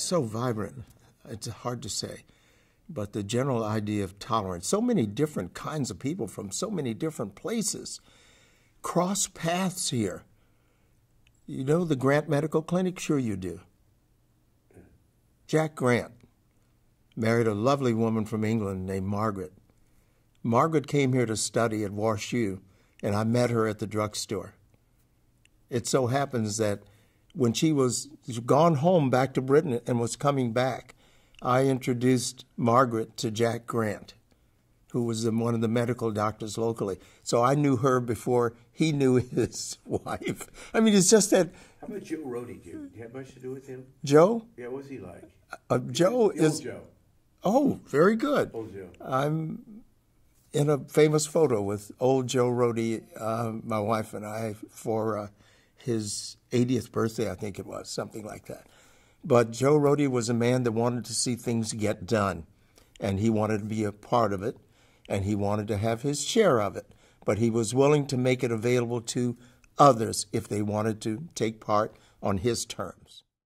so vibrant. It's hard to say. But the general idea of tolerance, so many different kinds of people from so many different places cross paths here. You know the Grant Medical Clinic? Sure, you do. Jack Grant married a lovely woman from England named Margaret. Margaret came here to study at Wash U, and I met her at the drugstore. It so happens that when she was gone home back to Britain and was coming back, I introduced Margaret to Jack Grant, who was one of the medical doctors locally. So I knew her before he knew his wife. I mean, it's just that. How about Joe Roddy? Do you have much to do with him? Joe? Yeah, what was he like? Uh, Joe The is. old Joe. Oh, very good. Old Joe. I'm in a famous photo with old Joe Roddy, uh, my wife and I, for uh, his 80th birthday, I think it was, something like that. But Joe Roddy was a man that wanted to see things get done, and he wanted to be a part of it, and he wanted to have his share of it. But he was willing to make it available to others if they wanted to take part on his terms.